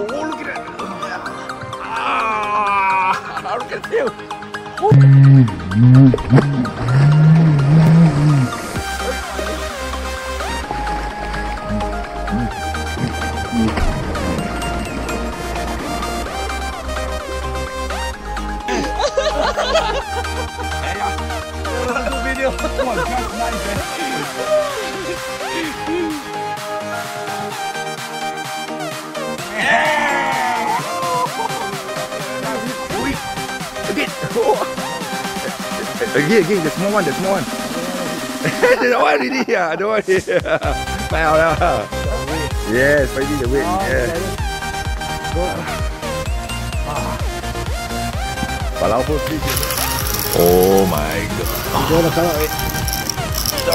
Oh, look at that. Ah, look at you. video. Come on, that's nice. Again, again, there's more one, there's more one. there's one already, yeah, the one. Yeah. Find out, yeah. Yes, the weight. Oh, yeah. Palau. Oh my god. Go.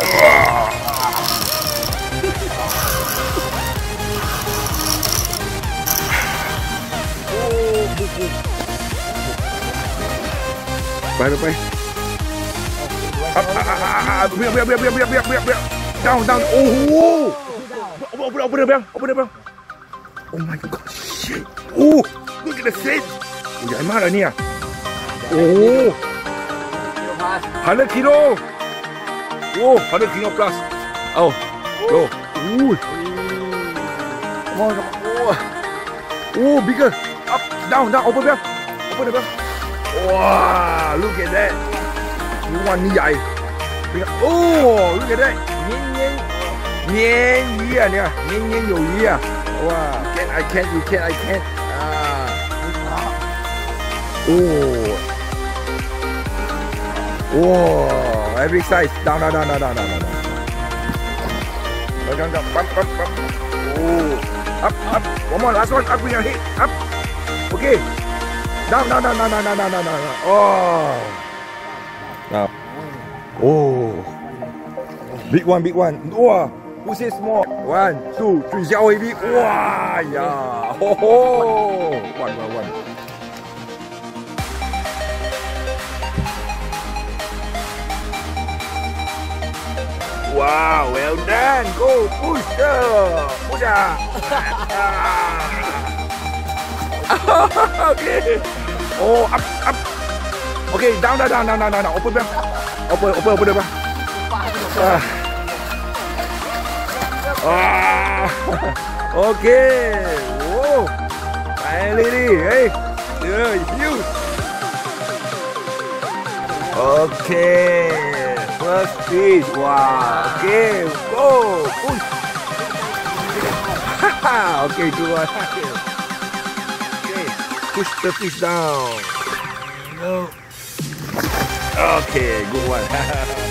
Bye, bye. Up, up, up, up, up, up, up, up, up, Down, down. Oh! Open, open it, bang. Open it, bang. Oh my god, shit. Oh, look at the set. Udah mahal lah ni ah. Oh. 100 kilo. Oh, 100 kilo plus. Oh. Go. Oh. Oh. Oh, bigger. Up, down, down. Open, bang. Open it, bang. Wow, look at that. 一万厉害！你看，哦，你看这年年年鱼啊，你看年年有余啊！哇，can I can you can I can 啊！哇，哇，every size down down down down down down down，来看看，up up up，哦，up up，我们 last one up we can hit up，OK，down down down down down down down down down，哦。Oh. Big one, big one. dua, Who says small? One, two, three. Jauh heavy. Wah. ya, Ho, ho. One, one, one. Wow, well done. Go push up. Push okay. Oh, up, up. Okay, down, down, down, down, down, down. Open bell. Open, open, open bell. Ah. Ah. okay. Whoa. Finally, hey. Yeah. Okay. First fish. Wow. Okay. Go. Push. okay, one. Okay. Push the fish down. No. Okay, good one.